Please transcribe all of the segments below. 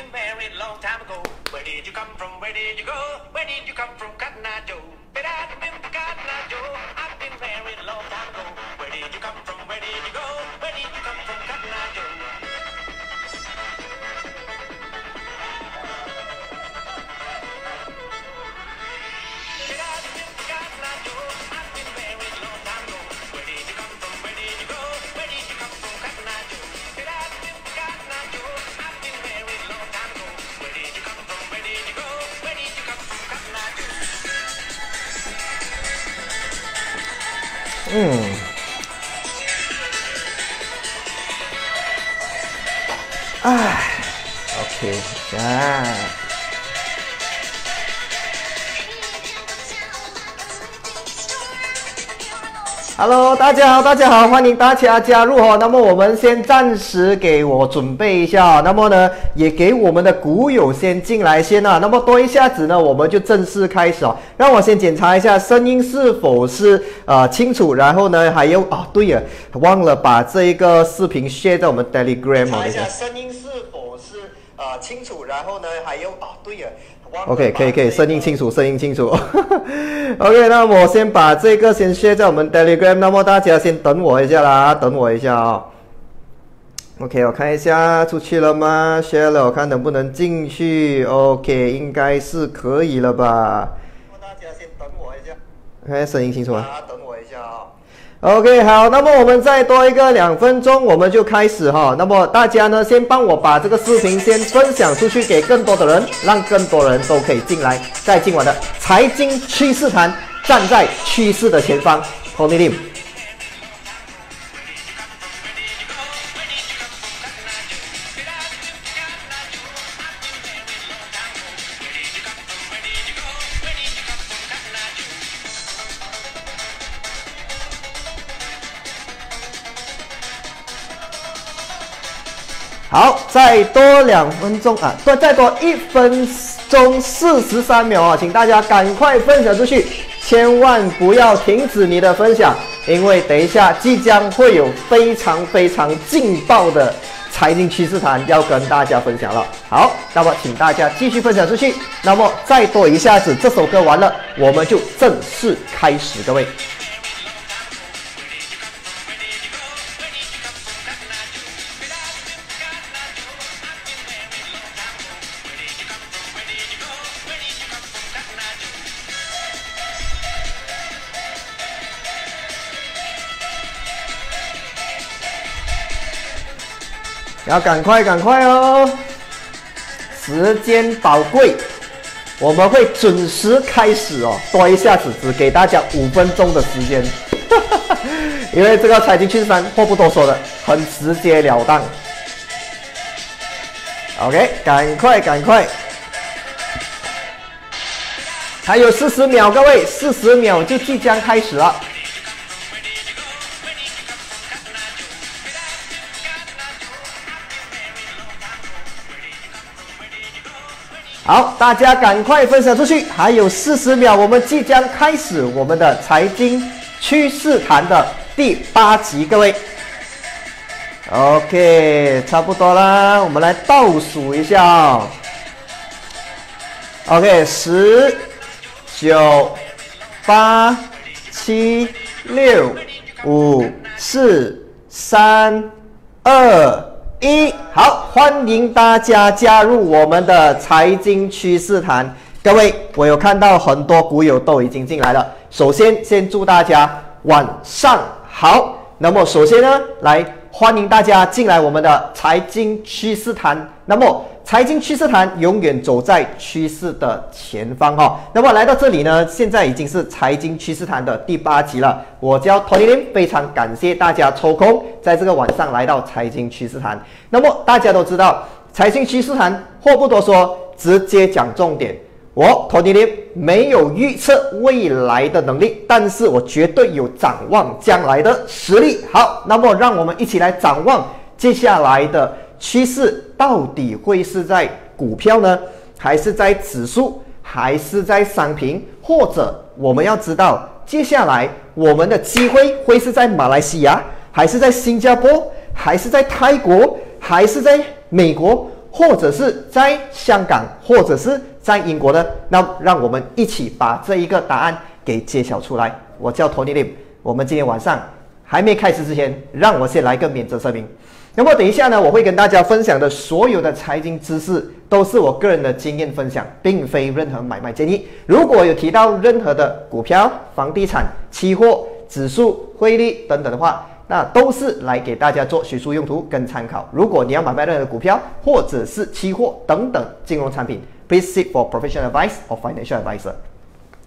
been married long time ago. Where did you come from? Where did you go? Where did you come from, Cotton Eye Joe? But I remember Cotton Eye Joe. I've been married long time ago. Where did you come from? Where did you go? Where did you come from, Cotton Eye Joe? 嗯，哎，OK，啊。Hello，大家好，大家好，欢迎大家加入哦。那么我们先暂时给我准备一下哦，那么呢，也给我们的股友先进来先啊。那么多一下子呢，我们就正式开始哦。让我先检查一下声音是否是呃清楚，然后呢，还有啊，对了，忘了把这一个视频 share 在我们 Telegram 哦。查一下声音是否是呃清楚，然后呢还有啊对了 OK，可以可以，声音清楚，声音清楚。OK，那我先把这个先 share 在我们 Telegram，那么大家先等我一下啦，等我一下啊、OK，我看一下出去了吗？share 了，我看能不能进去。OK，应该是可以了吧那大家先等我一下，？OK，声音清楚吗？啊等我一下啊。OK，好，那么我们再多一个两分钟，我们就开始哈。那么大家呢，先帮我把这个视频先分享出去给更多的人，让更多人都可以进来，在今晚的财经趋势谈，站在趋势的前方，Tony Lim。再多两分钟啊，多再多一分钟四十三秒啊，请大家赶快分享出去，千万不要停止你的分享，因为等一下即将会有非常非常劲爆的财经趋势谈要跟大家分享了。好，那么请大家继续分享出去。那么再多一下子，这首歌完了，我们就正式开始，各位。要赶快赶快哦，时间宝贵，我们会准时开始哦。多一下子只给大家五分钟的时间，因为这个财经趋势三话不多说的，很直截了当。OK，赶快赶快，还有四十秒，各位，四十秒就即将开始了。好，大家赶快分享出去，还有四十秒，我们即将开始我们的财经趋势谈的第八集，各位。OK，差不多啦，我们来倒数一下哦。OK，十、九、八、七、六、五、四、三、二、一，好，欢迎大家加入我们的财经趋势谈。各位，我有看到很多股友都已经进来了。首先，先祝大家晚上好。那么，首先呢，来欢迎大家进来我们的财经趋势谈。那么，财经趋势谈永远走在趋势的前方哈、那么来到这里呢，现在已经是财经趋势谈的第八集了。我叫 Tony Lim，非常感谢大家抽空在这个晚上来到财经趋势谈。那么大家都知道，财经趋势谈话不多说，直接讲重点。我托尼林没有预测未来的能力，但是我绝对有展望将来的实力。好，那么让我们一起来展望接下来的趋势，到底会是在股票呢，还是在指数，还是在商品，或者我们要知道接下来我们的机会会是在马来西亚，还是在新加坡，还是在泰国，还是在美国？或者是在香港，或者是在英国呢？那让我们一起把这一个答案给揭晓出来。我叫 Tony Lim，我们今天晚上还没开始之前，让我先来个免责声明。那么等一下呢，我会跟大家分享的所有的财经知识，都是我个人的经验分享，并非任何买卖建议。如果有提到任何的股票、房地产、期货、指数、汇率等等的话，那都是来给大家做学术用途跟参考。如果你要买卖任何股票或者是期货等等金融产品，please seek for professional advice or financial advisor。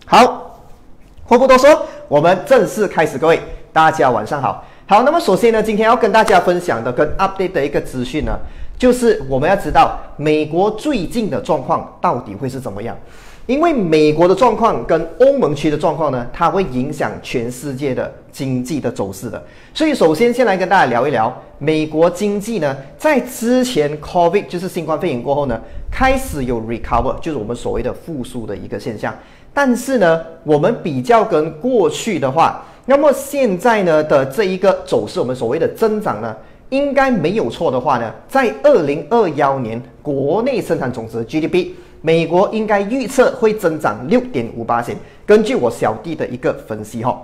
好，话不多说，我们正式开始。各位大家晚上好。好，那么首先呢，今天要跟大家分享的跟 update 的一个资讯呢，就是我们要知道美国最近的状况到底会是怎么样。因为美国的状况跟欧盟区的状况呢，它会影响全世界的经济的走势的。所以，首先先来跟大家聊一聊美国经济呢，在之前 COVID 就是新冠肺炎过后呢，开始有 recover，就是我们所谓的复苏的一个现象。但是呢，我们比较跟过去的话，那么现在呢的这一个走势，我们所谓的增长呢，应该没有错的话呢，在二零二幺年国内生产总值 GDP。美国应该预测会增长六点五八千，根据我小弟的一个分析哈。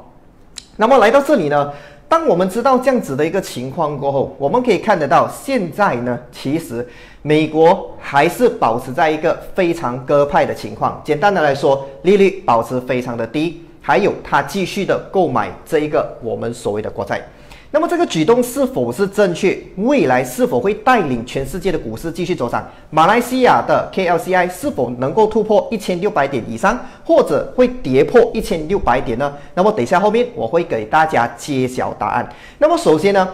那么来到这里呢，当我们知道这样子的一个情况过后，我们可以看得到，现在呢，其实美国还是保持在一个非常鸽派的情况。简单的来说，利率保持非常的低，还有它继续的购买这一个我们所谓的国债。那么这个举动是否是正确？未来是否会带领全世界的股市继续走涨？马来西亚的 KLCI 是否能够突破一千六百点以上，或者会跌破一千六百点呢？那么等一下后面我会给大家揭晓答案。那么首先呢？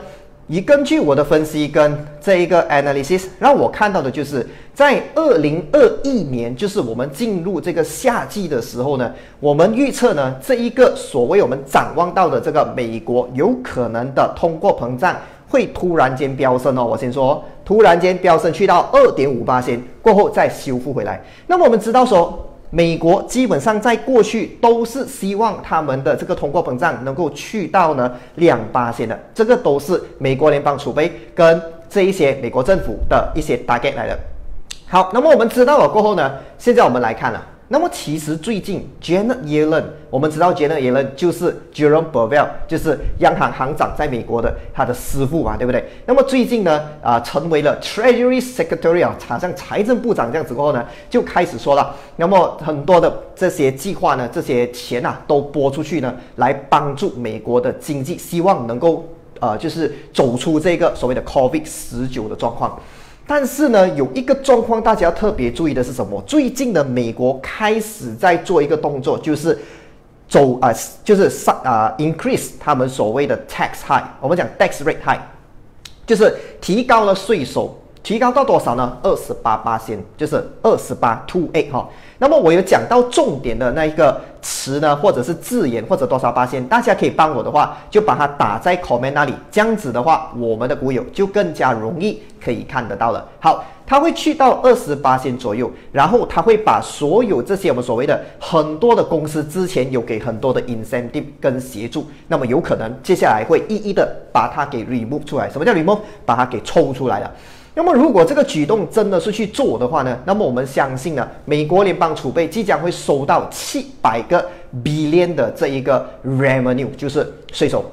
以根据我的分析跟这一个 analysis，让我看到的就是在二零二一年，就是我们进入这个夏季的时候呢，我们预测呢，这一个所谓我们展望到的这个美国有可能的通货膨胀会突然间飙升哦。我先说，突然间飙升去到二点五八先，过后再修复回来。那么我们知道说。美国基本上在过去都是希望他们的这个通货膨胀能够去到呢两八线的，这个都是美国联邦储备跟这一些美国政府的一些 target 来的。好，那么我们知道了过后呢，现在我们来看了。那么其实最近 Janet Yellen，我们知道 Janet Yellen 就是 Jerome Powell，就是央行行长在美国的他的师傅嘛，对不对？那么最近呢，啊，成为了 Treasury Secretary 啊，好像财政部长这样子过后呢，就开始说了，那么很多的这些计划呢，这些钱啊，都拨出去呢，来帮助美国的经济，希望能够呃，就是走出这个所谓的 COVID 十九的状况。但是呢，有一个状况大家要特别注意的是什么？最近的美国开始在做一个动作，就是走啊，就是上啊，increase 他们所谓的 tax high，我们讲 tax rate high，就是提高了税收，提高到多少呢？二十八八先，就是二十八 two eight 哈。那么我有讲到重点的那一个词呢，或者是字眼，或者多少八仙，大家可以帮我的话，就把它打在 comment 那里。这样子的话，我们的股友就更加容易可以看得到了。好，它会去到二十八仙左右，然后它会把所有这些我们所谓的很多的公司之前有给很多的 incentive 跟协助，那么有可能接下来会一一的把它给 remove 出来。什么叫 remove？把它给抽出来了。那么，如果这个举动真的是去做的话呢？那么我们相信呢，美国联邦储备即将会收到七百个 billion 的这一个 revenue，就是税收。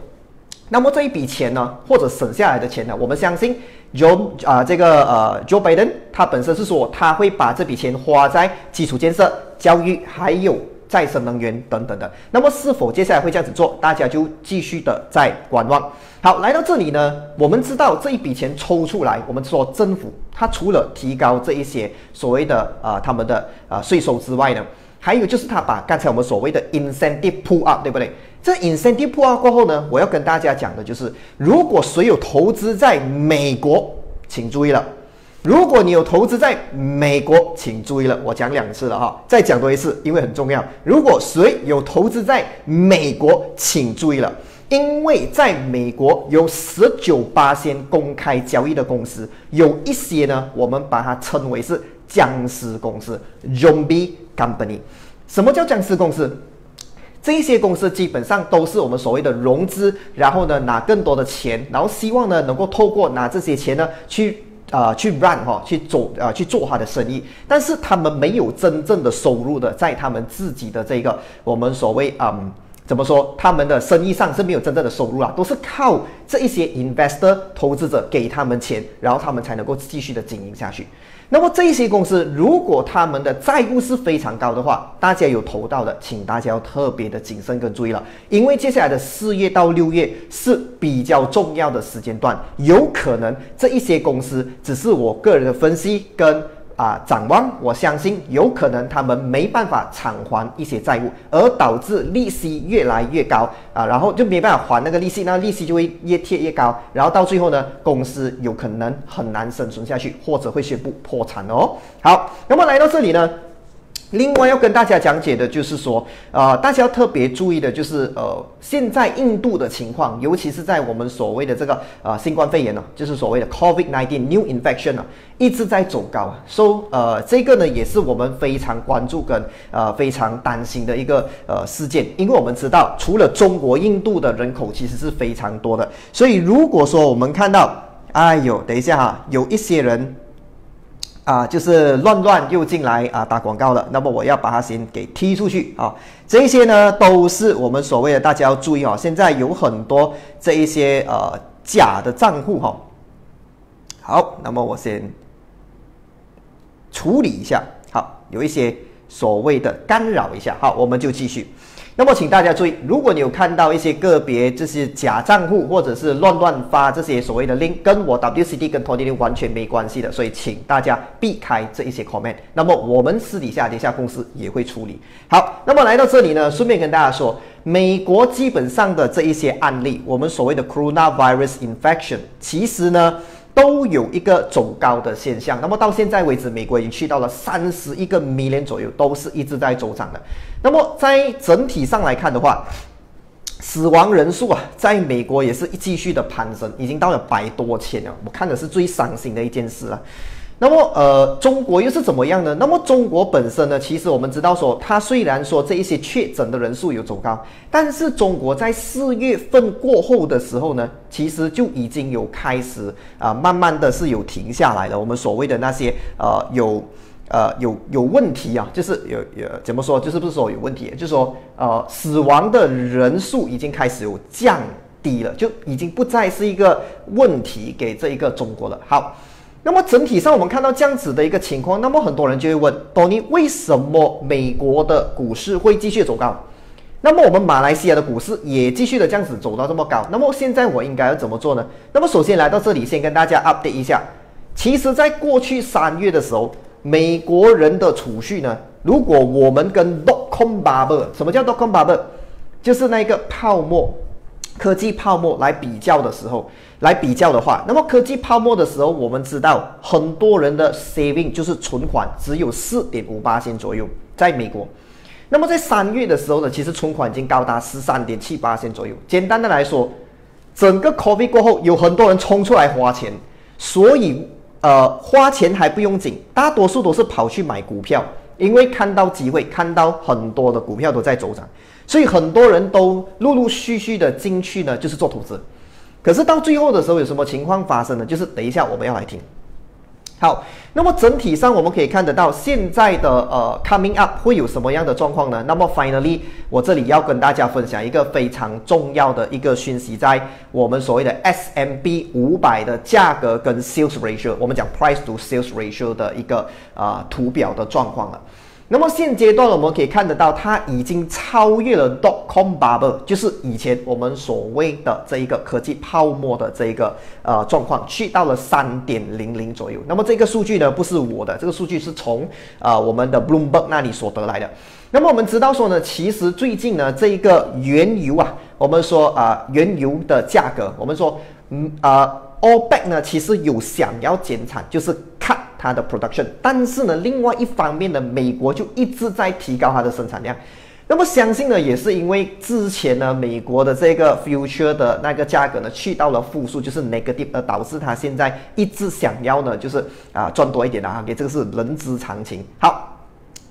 那么这一笔钱呢，或者省下来的钱呢，我们相信 Joe 啊，这个呃 Joe Biden 他本身是说他会把这笔钱花在基础建设、教育还有。再生能源等等的，那么是否接下来会这样子做？大家就继续的在观望。好，来到这里呢，我们知道这一笔钱抽出来，我们说政府它除了提高这一些所谓的啊他们的啊税收之外呢，还有就是他把刚才我们所谓的 incentive pull up，对不对？这 incentive pull up 过后呢，我要跟大家讲的就是，如果谁有投资在美国，请注意了。如果你有投资在美国，请注意了，我讲两次了哈，再讲多一次，因为很重要。如果谁有投资在美国，请注意了，因为在美国有十九八先公开交易的公司，有一些呢，我们把它称为是僵尸公司 （Zombie Company）。什么叫僵尸公司？这些公司基本上都是我们所谓的融资，然后呢拿更多的钱，然后希望呢能够透过拿这些钱呢去。啊去 run 哈、去做啊去做他的生意，但是他们没有真正的收入的，在他们自己的这个我们所谓嗯。怎么说？他们的生意上是没有真正的收入啊，都是靠这一些 investor 投资者给他们钱，然后他们才能够继续的经营下去。那么这些公司，如果他们的债务是非常高的话，大家有投到的，请大家要特别的谨慎跟注意了，因为接下来的四月到六月是比较重要的时间段，有可能这一些公司只是我个人的分析跟。啊，展望，我相信有可能他们没办法偿还一些债务，而导致利息越来越高啊，然后就没办法还那个利息，那利息就会越贴越高，然后到最后呢，公司有可能很难生存下去，或者会宣布破产哦。好，那么来到这里呢。另外要跟大家讲解的就是说，呃，大家要特别注意的就是，呃，现在印度的情况，尤其是在我们所谓的这个呃新冠肺炎呢，就是所谓的 COVID-19 new infection 呢，一直在走高啊。所以，呃，这个呢也是我们非常关注跟呃非常担心的一个呃事件，因为我们知道，除了中国、印度的人口其实是非常多的，所以如果说我们看到，哎呦，等一下哈，有一些人。啊，就是乱乱又进来啊打广告了，那么我要把它先给踢出去啊。这些呢都是我们所谓的大家要注意哈，现在有很多这一些呃假的账户哈。好，那么我先处理一下，好，有一些所谓的干扰一下，好，我们就继续。那么，请大家注意，如果你有看到一些个别这些假账户，或者是乱乱发这些所谓的 link，跟我 WCD 跟 Tony 完全没关系的，所以请大家避开这一些 comment。那么我们私底下底下公司也会处理好。那么来到这里呢，顺便跟大家说，美国基本上的这一些案例，我们所谓的 coronavirus infection，其实呢。都有一个走高的现象，那么到现在为止，美国已经去到了三十一个 million 左右，都是一直在走涨的。那么在整体上来看的话，死亡人数啊，在美国也是继续的攀升，已经到了百多千了。我看的是最伤心的一件事了。那么，呃，中国又是怎么样呢？那么，中国本身呢？其实我们知道说，它虽然说这一些确诊的人数有走高，但是中国在四月份过后的时候呢，其实就已经有开始啊，慢慢的是有停下来了。我们所谓的那些呃有呃有有问题啊，就是有有怎么说？就是不是说有问题？就是说呃，死亡的人数已经开始有降低了，就已经不再是一个问题给这一个中国了。好。那么整体上，我们看到这样子的一个情况，那么很多人就会问多尼，为什么美国的股市会继续走高？那么我们马来西亚的股市也继续的这样子走到这么高？那么现在我应该要怎么做呢？那么首先来到这里，先跟大家 update 一下，其实在过去三月的时候，美国人的储蓄呢，如果我们跟 dot com bubble，什么叫 dot com bubble？就是那个泡沫。科技泡沫来比较的时候，来比较的话，那么科技泡沫的时候，我们知道很多人的 saving 就是存款只有四点五八千左右，在美国。那么在三月的时候呢，其实存款已经高达十三点七八千左右。简单的来说，整个 COVID 过后，有很多人冲出来花钱，所以呃花钱还不用紧，大多数都是跑去买股票，因为看到机会，看到很多的股票都在走涨。所以很多人都陆陆续续的进去呢，就是做投资。可是到最后的时候，有什么情况发生呢？就是等一下我们要来听。好，那么整体上我们可以看得到，现在的呃 coming up 会有什么样的状况呢？那么 finally，我这里要跟大家分享一个非常重要的一个讯息，在我们所谓的 S M B 五百的价格跟 sales ratio，我们讲 price to sales ratio 的一个啊图表的状况了。那么现阶段我们可以看得到，它已经超越了 dot com bubble，就是以前我们所谓的这一个科技泡沫的这一个呃状况，去到了三点零零左右。那么这个数据呢，不是我的，这个数据是从啊我们的 Bloomberg 那里所得来的。那么我们知道说呢，其实最近呢，这一个原油啊，我们说啊原油的价格，我们说嗯啊 OPEC 呢，其实有想要减产，就是。它的 production，但是呢，另外一方面呢，美国就一直在提高它的生产量。那么相信呢，也是因为之前呢，美国的这个 future 的那个价格呢，去到了负数，就是 negative，而导致它现在一直想要呢，就是啊赚多一点的啊，给这个是人之常情。好，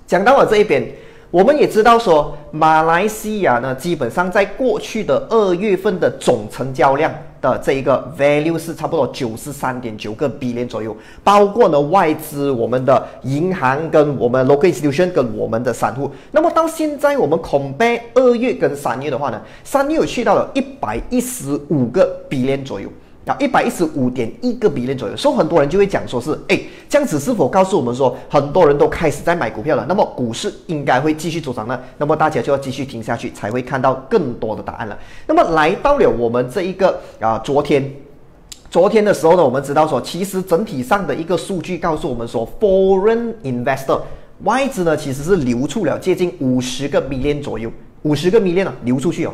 讲到了这一边，我们也知道说，马来西亚呢，基本上在过去的二月份的总成交量的这一个 value 是差不多九十三点九个 billion 左右，包括呢外资、我们的银行跟我们 local institution 跟我们的散户。那么到现在我们 compare 二月跟三月的话呢，三月有去到了一百一十五个 billion 左右。啊，一百一十五点一个比例左右，所以很多人就会讲说是，哎，这样子是否告诉我们说，很多人都开始在买股票了？那么股市应该会继续走涨呢？那么大家就要继续听下去，才会看到更多的答案了。那么来到了我们这一个啊，昨天，昨天的时候呢，我们知道说，其实整体上的一个数据告诉我们说，foreign investor 外资呢其实是流出了接近五十个 million 左右，五十个 million 啊流出去哦。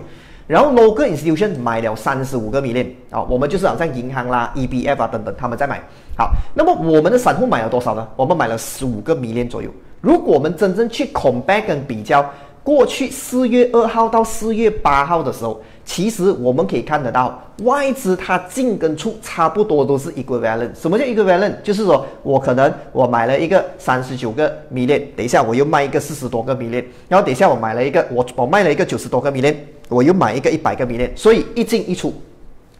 然后 local institution 买了三十五个 million 啊，我们就是好像银行啦、EBF 啊等等，他们在买。好，那么我们的散户买了多少呢？我们买了十五个 million 左右。如果我们真正去 compare 跟比较，过去四月二号到四月八号的时候，其实我们可以看得到，外资它进跟出差不多都是 equivalent。什么叫 equivalent？就是说我可能我买了一个三十九个 million，等一下我又卖一个四十多个 million，然后等一下我买了一个我我卖了一个九十多个 million，我又买一个一百个 million，所以一进一出，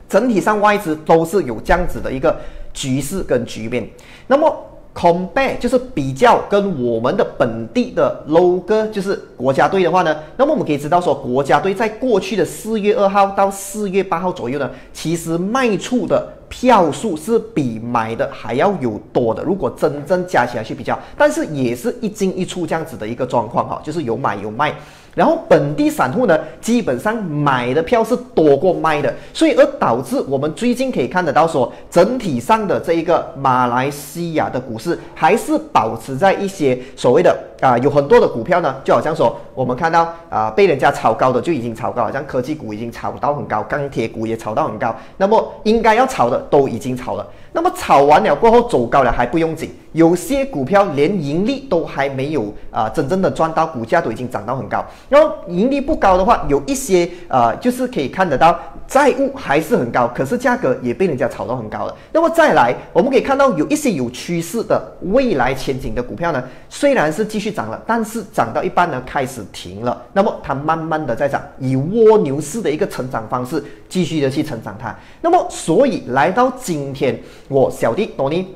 整体上外资都是有这样子的一个局势跟局面。那么 compare 就是比较跟我们的本地的 logo 就是国家队的话呢，那么我们可以知道说，国家队在过去的四月二号到四月八号左右呢，其实卖出的票数是比买的还要有多的。如果真正加起来去比较，但是也是一进一出这样子的一个状况哈，就是有买有卖。然后本地散户呢，基本上买的票是多过卖的，所以而导致我们最近可以看得到说，整体上的这一个马来西亚的股市还是保持在一些所谓的啊，有很多的股票呢，就好像说我们看到啊，被人家炒高的就已经炒高了，像科技股已经炒到很高，钢铁股也炒到很高，那么应该要炒的都已经炒了。那么炒完了过后走高了还不用紧，有些股票连盈利都还没有啊，真正的赚到，股价都已经涨到很高。然后盈利不高的话，有一些呃，就是可以看得到债务还是很高，可是价格也被人家炒到很高了。那么再来，我们可以看到有一些有趋势的未来前景的股票呢，虽然是继续涨了，但是涨到一半呢开始停了。那么它慢慢的在涨，以蜗牛式的一个成长方式继续的去成长它。那么所以来到今天。我小弟多尼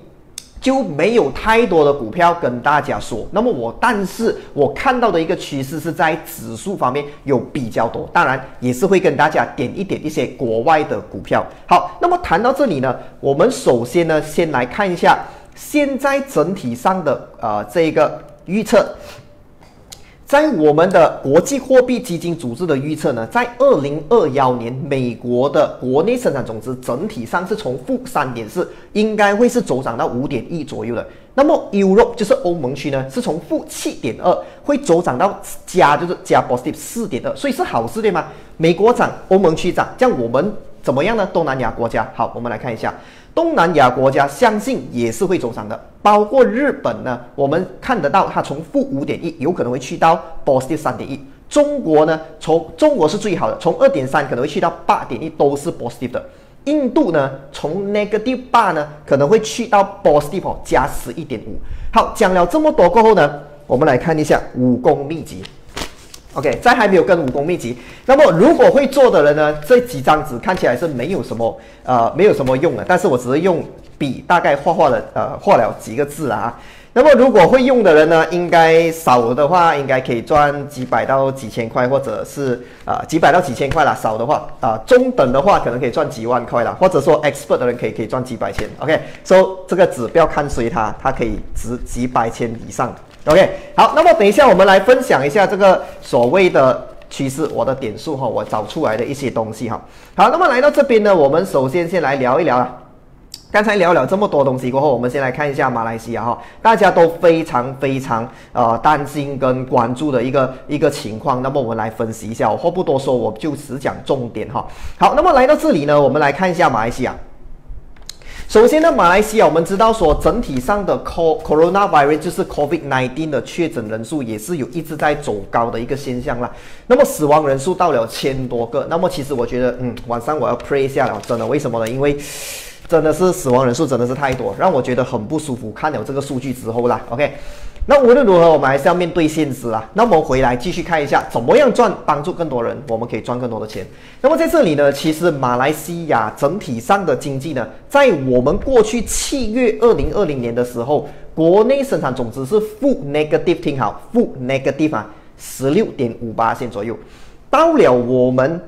就没有太多的股票跟大家说，那么我但是我看到的一个趋势是在指数方面有比较多，当然也是会跟大家点一点一些国外的股票。好，那么谈到这里呢，我们首先呢先来看一下现在整体上的呃这个预测。在我们的国际货币基金组织的预测呢，在二零二幺年，美国的国内生产总值整体上是从负三点四，应该会是走涨到五点一左右的。那么 Europe 就是欧盟区呢，是从负七点二，会走涨到加就是加 positive 四点二，所以是好事对吗？美国涨，欧盟区涨，这样我们怎么样呢？东南亚国家，好，我们来看一下。东南亚国家相信也是会走涨的，包括日本呢，我们看得到它从负五点一有可能会去到 positive 三点一。中国呢，从中国是最好的，从二点三可能会去到八点一，都是 positive 的。印度呢，从 negative 八呢可能会去到 positive 加十一点五。好，讲了这么多过后呢，我们来看一下武功秘籍。OK，在还没有跟武功秘籍，那么如果会做的人呢，这几张纸看起来是没有什么呃没有什么用的，但是我只是用笔大概画画了呃画了几个字啊。那么如果会用的人呢，应该少的话应该可以赚几百到几千块，或者是啊几百到几千块啦。少的话啊中等的话可能可以赚几万块啦，或者说 expert 的人可以可以赚几百千。OK，so 这个指标看随它，它可以值几百千以上。OK，好，那么等一下我们来分享一下这个所谓的趋势，我的点数哈，我找出来的一些东西哈。好，那么来到这边呢，我们首先先来聊一聊啊。刚才聊了这么多东西过后，我们先来看一下马来西亚哈，大家都非常非常呃担心跟关注的一个一个情况。那么我们来分析一下，我话不多说，我就只讲重点哈。好，那么来到这里呢，我们来看一下马来西亚。首先呢，马来西亚我们知道说，整体上的 coronavirus 就是 COVID nineteen 的确诊人数也是有一直在走高的一个现象啦。那么死亡人数到了千多个。那么其实我觉得，嗯，晚上我要 pray 一下了，真的，为什么呢？因为真的是死亡人数真的是太多，让我觉得很不舒服。看了这个数据之后啦，OK。那无论如何，我们还是要面对现实啊。那我们回来继续看一下，怎么样赚，帮助更多人，我们可以赚更多的钱。那么在这里呢，其实马来西亚整体上的经济呢，在我们过去七月二零二零年的时候，国内生产总值是负 negative，听好，负 negative 啊，十六点五八线左右。到了我们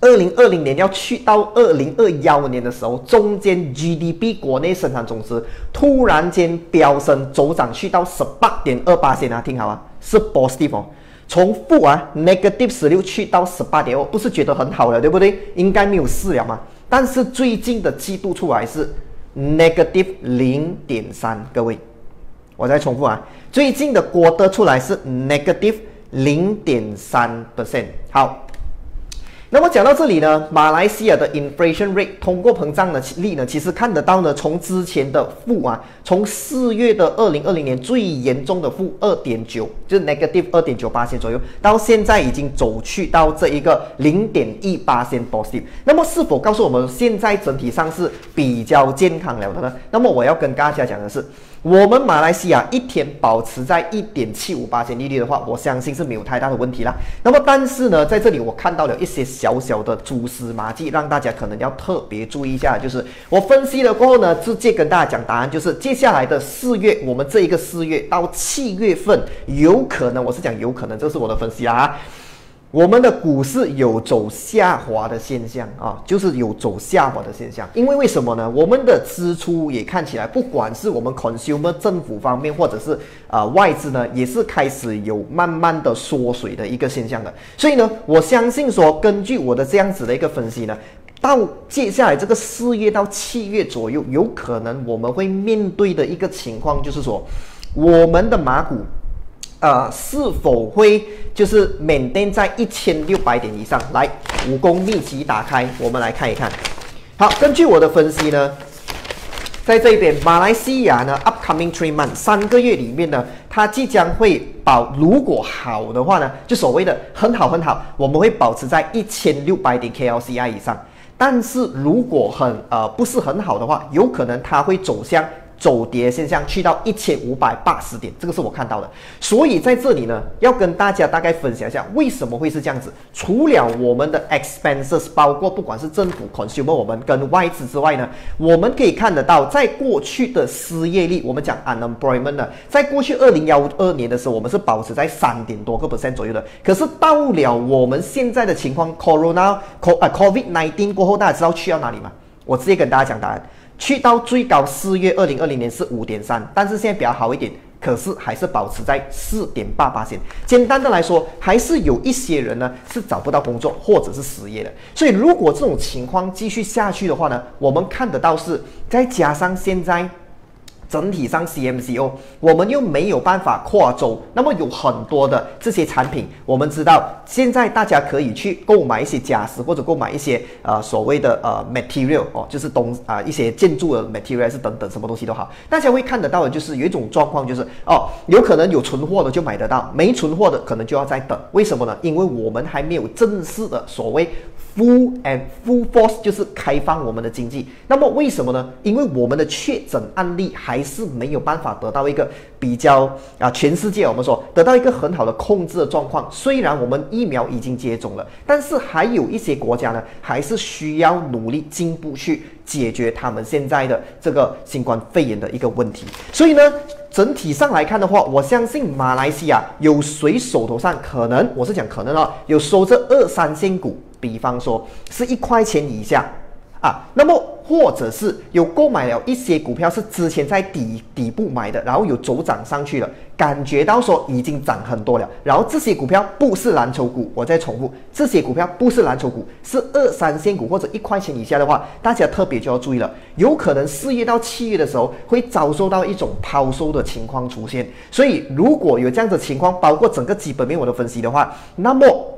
二零二零年要去到二零二幺年的时候，中间 GDP 国内生产总值突然间飙升，走涨去到十八点二八线啊，听好啊，是 positive 哦，从负啊 negative 十六去到十八点二，不是觉得很好了，对不对？应该没有事了嘛。但是最近的季度出来是 negative 零点三，各位，我再重复啊，最近的 quarter 出来是 negative 零点三 percent，好。那么讲到这里呢，马来西亚的 inflation rate 通过膨胀的率呢，其实看得到呢，从之前的负啊，从四月的二零二零年最严重的负二点九，就是 negative 二点九八千左右，到现在已经走去到这一个零点一八千 positive。那么是否告诉我们现在整体上是比较健康了的呢？那么我要跟大家讲的是。我们马来西亚一天保持在一点七五八千利率的话，我相信是没有太大的问题啦。那么，但是呢，在这里我看到了一些小小的蛛丝马迹，让大家可能要特别注意一下。就是我分析了过后呢，直接跟大家讲答案，就是接下来的四月，我们这一个四月到七月份，有可能，我是讲有可能，这是我的分析啊。我们的股市有走下滑的现象啊，就是有走下滑的现象。因为为什么呢？我们的支出也看起来，不管是我们 consumer 政府方面，或者是啊外资呢，也是开始有慢慢的缩水的一个现象的。所以呢，我相信说，根据我的这样子的一个分析呢，到接下来这个四月到七月左右，有可能我们会面对的一个情况就是说，我们的马股。呃，是否会就是缅甸在一千六百点以上？来，武功秘籍打开，我们来看一看。好，根据我的分析呢，在这边马来西亚呢，upcoming three months 三个月里面呢，它即将会保，如果好的话呢，就所谓的很好很好，我们会保持在一千六百点 KLCI 以上。但是如果很呃不是很好的话，有可能它会走向。走跌现象去到一千五百八十点，这个是我看到的。所以在这里呢，要跟大家大概分享一下为什么会是这样子。除了我们的 expenses，包括不管是政府 consumer 我们跟外资之外呢，我们可以看得到，在过去的失业率，我们讲 unemployment 呢，在过去二零幺二年的时候，我们是保持在三点多个 percent 左右的。可是到了我们现在的情况，corona co 啊 covid nineteen 过后，大家知道去到哪里吗？我直接跟大家讲答案。去到最高四月二零二零年是五点三，但是现在比较好一点，可是还是保持在四点八八线。简单的来说，还是有一些人呢是找不到工作或者是失业的。所以如果这种情况继续下去的话呢，我们看得到是再加上现在。整体上 CMCO，我们又没有办法跨州，那么有很多的这些产品，我们知道现在大家可以去购买一些家私或者购买一些呃所谓的呃 material 哦，就是东啊一些建筑的 material 是等等什么东西都好，大家会看得到的就是有一种状况就是哦，有可能有存货的就买得到，没存货的可能就要再等，为什么呢？因为我们还没有正式的所谓。Full and full force 就是开放我们的经济。那么为什么呢？因为我们的确诊案例还是没有办法得到一个比较啊，全世界我们说得到一个很好的控制的状况。虽然我们疫苗已经接种了，但是还有一些国家呢，还是需要努力进步去解决他们现在的这个新冠肺炎的一个问题。所以呢，整体上来看的话，我相信马来西亚有谁手头上可能，我是讲可能啊，有收这二三线股。比方说是一块钱以下啊，那么或者是有购买了一些股票是之前在底底部买的，然后有走涨上去了，感觉到说已经涨很多了，然后这些股票不是蓝筹股，我再重复，这些股票不是蓝筹股，是二三线股或者一块钱以下的话，大家特别就要注意了，有可能四月到七月的时候会遭受到一种抛售的情况出现，所以如果有这样的情况，包括整个基本面我的分析的话，那么。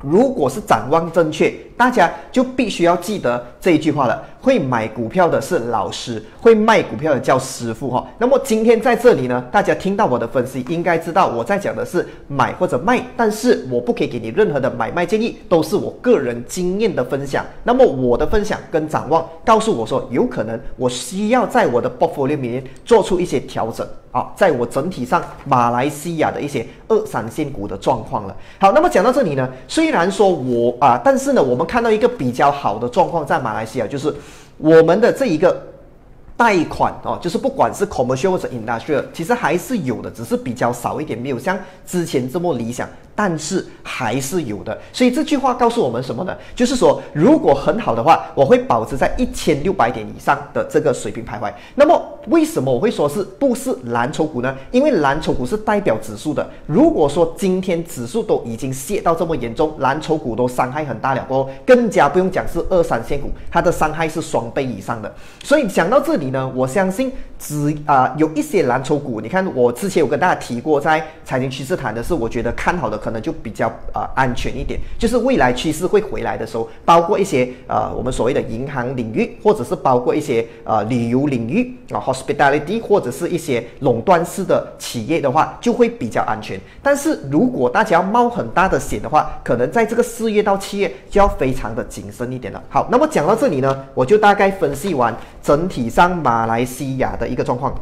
如果是展望正确，大家就必须要记得这一句话了：会买股票的是老师，会卖股票的叫师傅哈。那么今天在这里呢，大家听到我的分析，应该知道我在讲的是买或者卖，但是我不可以给你任何的买卖建议，都是我个人经验的分享。那么我的分享跟展望告诉我说，有可能我需要在我的 portfolio 里面做出一些调整啊，在我整体上马来西亚的一些二三线股的状况了。好，那么讲到这里呢，虽然说我啊，但是呢，我们看到一个比较好的状况在马来西亚，就是我们的这一个。贷款哦，就是不管是 commercial 或者 industrial，其实还是有的，只是比较少一点，没有像之前这么理想，但是还是有的。所以这句话告诉我们什么呢？就是说，如果很好的话，我会保持在一千六百点以上的这个水平徘徊。那么为什么我会说是不是蓝筹股呢？因为蓝筹股是代表指数的。如果说今天指数都已经泄到这么严重，蓝筹股都伤害很大了哦，更加不用讲是二三线股，它的伤害是双倍以上的。所以讲到这里。呢，我相信只啊有一些蓝筹股，你看我之前有跟大家提过，在财经趋势谈的是，我觉得看好的可能就比较啊安全一点，就是未来趋势会回来的时候，包括一些呃我们所谓的银行领域，或者是包括一些呃旅游领域啊 hospitality 或者是一些垄断式的企业的话，就会比较安全。但是如果大家要冒很大的险的话，可能在这个四月到七月就要非常的谨慎一点了。好，那么讲到这里呢，我就大概分析完整体上。马来西亚的一个状况。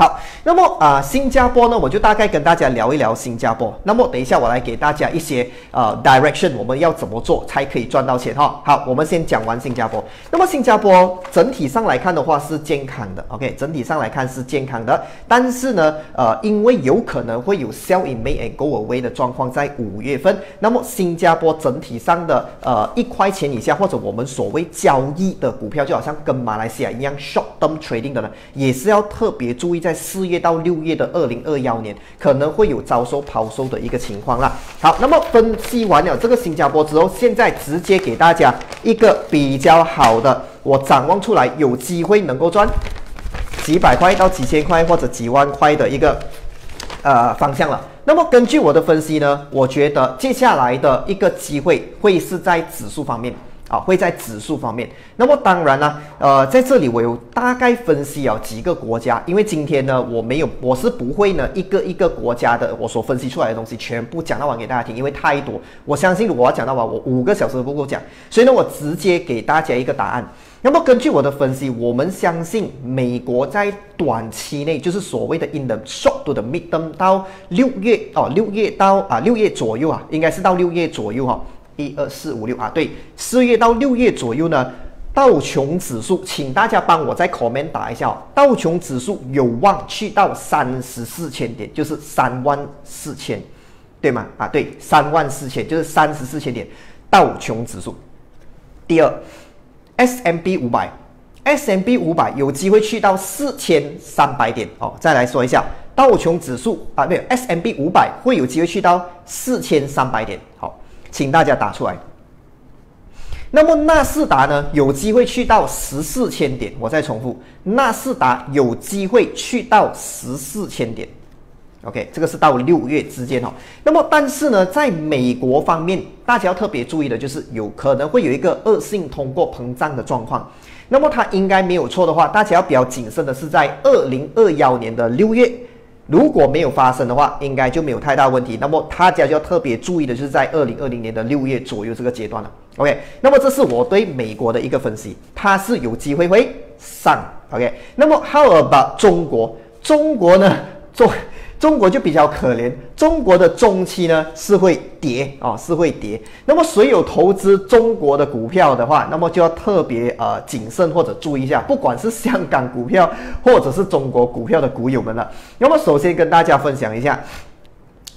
好，那么啊，新加坡呢，我就大概跟大家聊一聊新加坡。那么等一下我来给大家一些呃 direction，我们要怎么做才可以赚到钱哈？好，我们先讲完新加坡。那么新加坡整体上来看的话是健康的，OK，整体上来看是健康的。但是呢，呃，因为有可能会有 sell in May and go away 的状况在五月份。那么新加坡整体上的呃一块钱以下或者我们所谓交易的股票，就好像跟马来西亚一样 short term trading 的呢，也是要特别注意在。在四月到六月的二零二幺年，可能会有招收抛售的一个情况啦。好，那么分析完了这个新加坡之后，现在直接给大家一个比较好的，我展望出来有机会能够赚几百块到几千块或者几万块的一个呃方向了。那么根据我的分析呢，我觉得接下来的一个机会会是在指数方面。啊，会在指数方面。那么当然呢，呃，在这里我有大概分析啊几个国家，因为今天呢我没有，我是不会呢一个一个国家的我所分析出来的东西全部讲到完给大家听，因为太多。我相信如果要讲到完，我五个小时都不够讲，所以呢，我直接给大家一个答案。那么根据我的分析，我们相信美国在短期内，就是所谓的 in the short to the midterm 到六月哦，六月到啊六月左右啊，应该是到六月左右哈。一二四五六啊，对，四月到六月左右呢，道琼指数，请大家帮我在 comment 打一下哦，道琼指数有望去到三十四千点，就是三万四千，对吗？啊，对，三万四千就是三十四千点，道琼指数。第二，S M B 五百，S M B 五百有机会去到四千三百点哦。再来说一下，道琼指数啊，没有 S M B 五百会有机会去到四千三百点，好。请大家打出来。那么纳斯达呢？有机会去到十四千点。我再重复，纳斯达有机会去到十四千点。OK，这个是到六月之间哦。那么但是呢，在美国方面，大家要特别注意的就是有可能会有一个恶性通货膨胀的状况。那么它应该没有错的话，大家要比较谨慎的是在二零二幺年的六月。如果没有发生的话，应该就没有太大问题。那么大家就要特别注意的，就是在二零二零年的六月左右这个阶段了。OK，那么这是我对美国的一个分析，它是有机会会上。OK，那么 How about 中国？中国呢？中中国就比较可怜，中国的中期呢是会跌啊，是会跌。那么谁有投资中国的股票的话，那么就要特别呃谨慎或者注意一下，不管是香港股票或者是中国股票的股友们了。那么首先跟大家分享一下，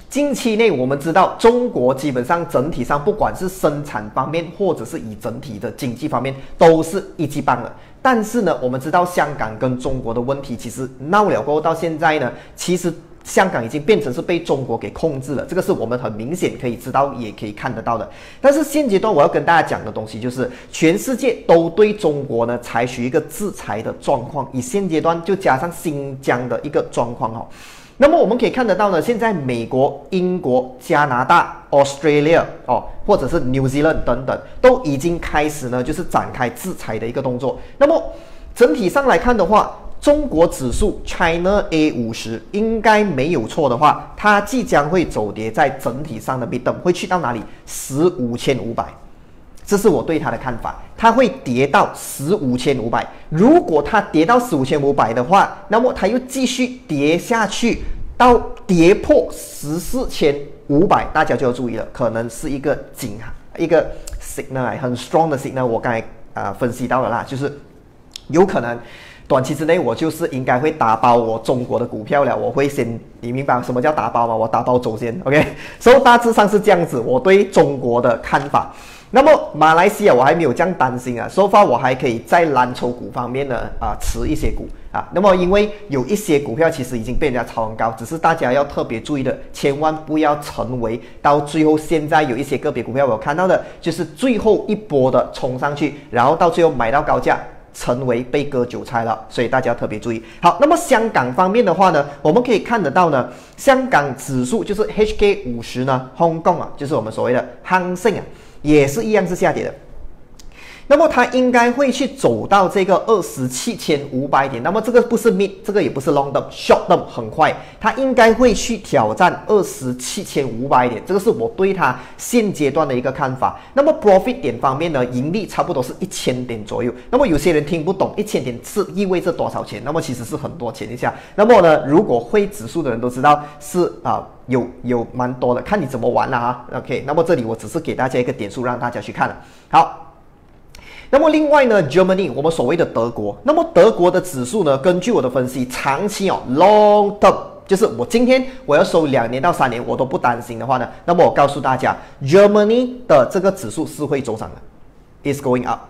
近期内我们知道中国基本上整体上不管是生产方面或者是以整体的经济方面都是一级棒的。但是呢，我们知道香港跟中国的问题其实闹了过后到现在呢，其实。香港已经变成是被中国给控制了，这个是我们很明显可以知道，也可以看得到的。但是现阶段我要跟大家讲的东西就是，全世界都对中国呢采取一个制裁的状况，以现阶段就加上新疆的一个状况哈。那么我们可以看得到呢，现在美国、英国、加拿大、Australia 哦，或者是 New Zealand 等等，都已经开始呢，就是展开制裁的一个动作。那么整体上来看的话，中国指数 China A 五十应该没有错的话，它即将会走跌，在整体上的 bid 会去到哪里？十五千五百。这是我对它的看法，它会跌到十五千五百。如果它跌到十五千五百的话，那么它又继续跌下去，到跌破十四千五百，大家就要注意了，可能是一个警一个 signal 很 strong 的 signal。我刚才啊分析到了啦，就是有可能短期之内我就是应该会打包我中国的股票了。我会先，你明白什么叫打包吗？我打包走先，OK。所以大致上是这样子，我对中国的看法。那么马来西亚我还没有这样担心啊，说法我还可以在蓝筹股方面呢啊持一些股啊。那么因为有一些股票其实已经被人家炒很高，只是大家要特别注意的，千万不要成为到最后现在有一些个别股票我看到的就是最后一波的冲上去，然后到最后买到高价，成为被割韭菜了。所以大家特别注意。好，那么香港方面的话呢，我们可以看得到呢，香港指数就是 HK 五十呢，Hong Kong 啊，就是我们所谓的 Hang Seng 啊。也是一样是下跌的，那么它应该会去走到这个二十七千五百点，那么这个不是 mid，这个也不是 long term，short term 很快，它应该会去挑战二十七千五百点，这个是我对它现阶段的一个看法。那么 profit 点方面呢，盈利差不多是一千点左右。那么有些人听不懂一千点是意味着多少钱，那么其实是很多钱一下。那么呢，如果会指数的人都知道是啊。有有蛮多的，看你怎么玩了哈。OK，那么这里我只是给大家一个点数，让大家去看了。好，那么另外呢，Germany，我们所谓的德国，那么德国的指数呢，根据我的分析，长期哦，long term，就是我今天我要收两年到三年，我都不担心的话呢，那么我告诉大家，Germany 的这个指数是会走涨的，is going up，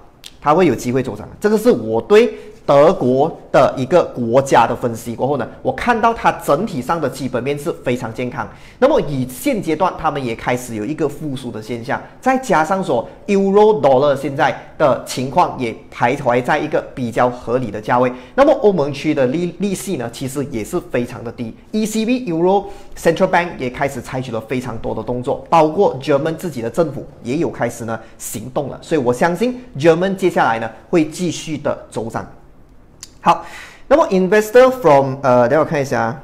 它会有机会走涨的，这个是我对。德国的一个国家的分析过后呢，我看到它整体上的基本面是非常健康。那么以现阶段，他们也开始有一个复苏的现象，再加上说 Euro Dollar 现在的情况也徘徊在一个比较合理的价位。那么欧盟区的利利息呢，其实也是非常的低。ECB Euro Central Bank 也开始采取了非常多的动作，包括 German 自己的政府也有开始呢行动了。所以我相信 German 接下来呢会继续的走涨。好，那么 investor from 呃，等我看一下。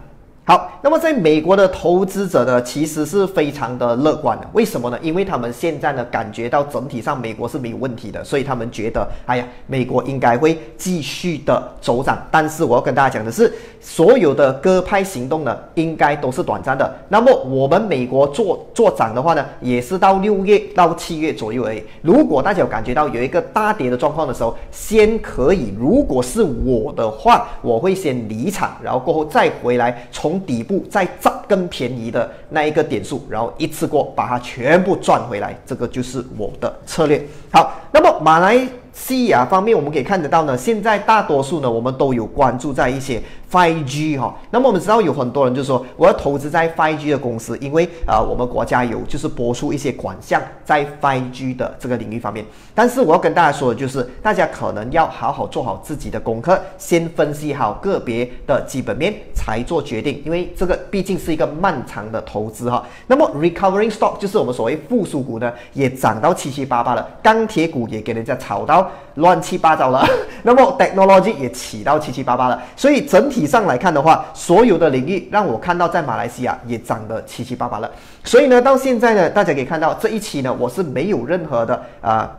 好，那么在美国的投资者呢，其实是非常的乐观的。为什么呢？因为他们现在呢感觉到整体上美国是没有问题的，所以他们觉得，哎呀，美国应该会继续的走涨。但是我要跟大家讲的是，所有的鸽派行动呢，应该都是短暂的。那么我们美国做做涨的话呢，也是到六月到七月左右而已。如果大家有感觉到有一个大跌的状况的时候，先可以，如果是我的话，我会先离场，然后过后再回来从。底部再找更便宜的那一个点数，然后一次过把它全部赚回来，这个就是我的策略。好，那么马来西亚方面，我们可以看得到呢，现在大多数呢，我们都有关注在一些。5G 哈，那么我们知道有很多人就说我要投资在 5G 的公司，因为啊我们国家有就是播出一些款项在 5G 的这个领域方面。但是我要跟大家说的就是，大家可能要好好做好自己的功课，先分析好个别的基本面才做决定，因为这个毕竟是一个漫长的投资哈。那么 Recovering Stock 就是我们所谓复苏股呢，也涨到七七八八了，钢铁股也给人家炒到乱七八糟了，那么 Technology 也起到七七八八了，所以整体。上来看的话，所有的领域让我看到在马来西亚也涨得七七八八了。所以呢，到现在呢，大家可以看到这一期呢，我是没有任何的啊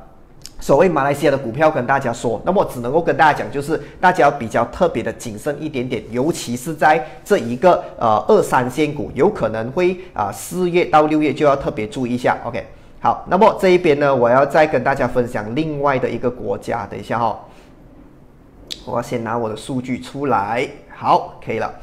所谓马来西亚的股票跟大家说。那么只能够跟大家讲，就是大家要比较特别的谨慎一点点，尤其是在这一个呃二三线股，有可能会啊四月到六月就要特别注意一下。OK，好，那么这一边呢，我要再跟大家分享另外的一个国家，等一下哈，我要先拿我的数据出来。好，可以了。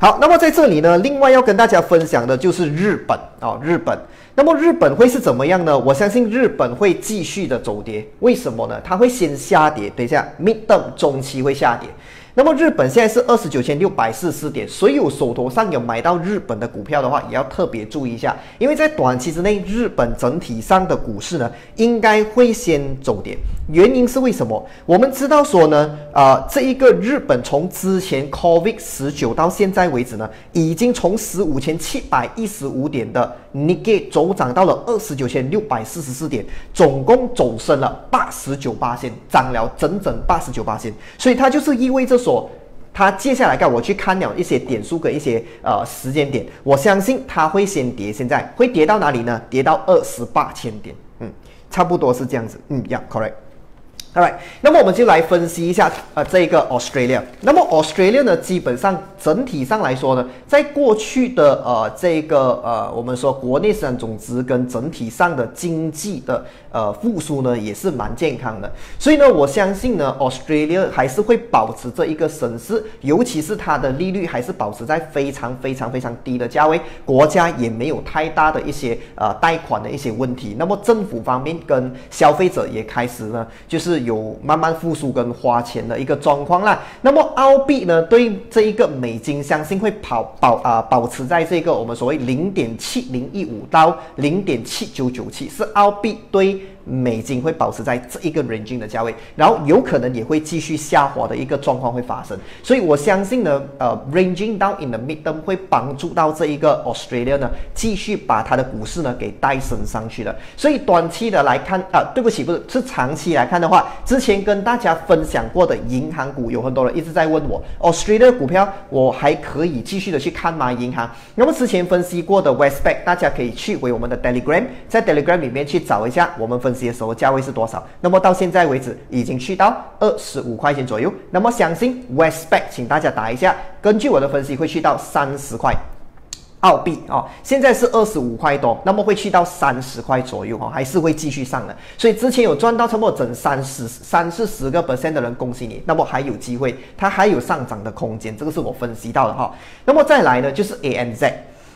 好，那么在这里呢，另外要跟大家分享的就是日本哦，日本。那么日本会是怎么样呢？我相信日本会继续的走跌。为什么呢？它会先下跌，等一下，mid term 中期会下跌。那么日本现在是二十九千六百四十点，所以有手头上有买到日本的股票的话，也要特别注意一下，因为在短期之内，日本整体上的股市呢，应该会先走跌。原因是为什么？我们知道说呢，啊、这一个日本从之前 COVID 十九到现在为止呢，已经从十五千七百一十五点的你给走涨到了二十九千六百四十四点，总共走升了八十九八仙，涨了整整八十九八仙，所以它就是意味着说。它接下来该，我去看了一些点数跟一些呃时间点，我相信它会先跌，现在会跌到哪里呢？跌到二十八千点，嗯，差不多是这样子，嗯，Yeah，correct。Alright，那么我们就来分析一下呃这个 Australia。那么 Australia 呢，基本上整体上来说呢，在过去的呃这个呃我们说国内生产总值跟整体上的经济的呃复苏呢，也是蛮健康的。所以呢，我相信呢，Australia 还是会保持这一个升势，尤其是它的利率还是保持在非常非常非常低的价位，国家也没有太大的一些呃贷款的一些问题。那么政府方面跟消费者也开始呢，就是有慢慢复苏跟花钱的一个状况啦。那么澳币呢，对这一个美金，相信会跑保啊、保持在这个我们所谓零点七零一五到零点七九九七，是澳币对美金会保持在这一个 range 的价位，然后有可能也会继续下滑的一个状况会发生。所以我相信呢，呃，ranging down in the midterm 会帮助到这一个 Australia 呢，继续把它的股市呢给带升上去的。所以短期的来看啊、对不起，不是是长期来看的话，之前跟大家分享过的银行股，有很多人一直在问我 Australia 股票，我还可以继续的去看吗？银行？那么之前分析过的 Westpac，大家可以去回我们的 Telegram，在 Telegram 里面去找一下我们分析的时候价位是多少。那么到现在为止，已经去到二十五块钱左右。那么相信 Westpac，请大家打一下，根据我的分析会去到三十块。澳币、哦，现在是二十五块多，那么会去到三十块左右、哦，还是会继续上的。所以之前有赚到差不多整三十三四十个 percent 的人，恭喜你，那么还有机会，它还有上涨的空间，这个是我分析到的哈、那么再来呢，就是 ANZ，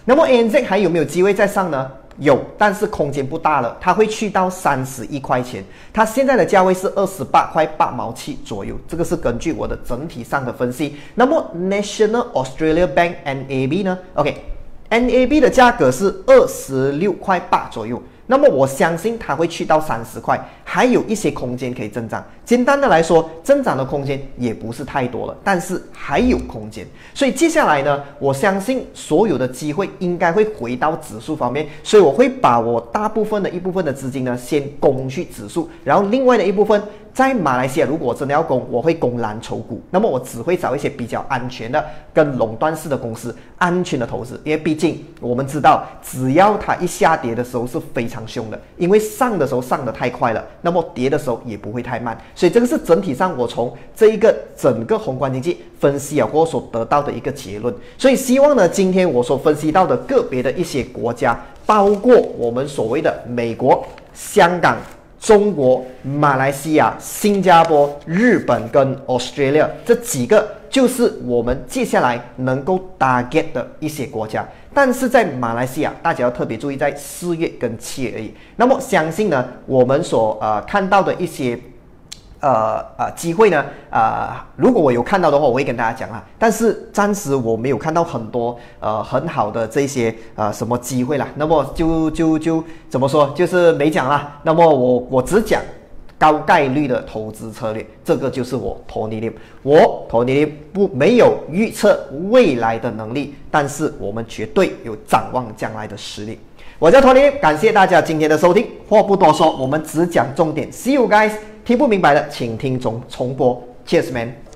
那么 ANZ 还有没有机会再上呢？有，但是空间不大了，它会去到三十一块钱，它现在的价位是二十八块八毛七左右，这个是根据我的整体上的分析。那么 National Australia Bank NAB 呢？OK。NAB 的价格是二十六块八左右，那么我相信它会去到三十块，还有一些空间可以增长。简单的来说，增长的空间也不是太多了，但是还有空间。所以接下来呢，我相信所有的机会应该会回到指数方面，所以我会把我大部分的一部分的资金呢，先攻去指数，然后另外的一部分。在马来西亚，如果真的要攻，我会攻蓝筹股。那么我只会找一些比较安全的、跟垄断式的公司，安全的投资。因为毕竟我们知道，只要它一下跌的时候是非常凶的，因为上的时候上的太快了，那么跌的时候也不会太慢。所以这个是整体上我从这一个整个宏观经济分析啊过所得到的一个结论。所以希望呢，今天我所分析到的个别的一些国家，包括我们所谓的美国、香港。中国、马来西亚、新加坡、日本跟 Australia 这几个就是我们接下来能够 target 的一些国家。但是在马来西亚，大家要特别注意，在四月跟七月而已。那么相信呢，我们所呃看到的一些。呃呃，机会呢？呃，如果我有看到的话，我会跟大家讲啊。但是暂时我没有看到很多呃很好的这些呃什么机会啦。那么就就就怎么说，就是没讲啦。那么我我只讲高概率的投资策略，这个就是我托尼林。我托尼林不没有预测未来的能力，但是我们绝对有展望将来的实力。我叫托尼林感谢大家今天的收听。话不多说，我们只讲重点。See you guys。听不明白的，请听重重播。Cheers, man。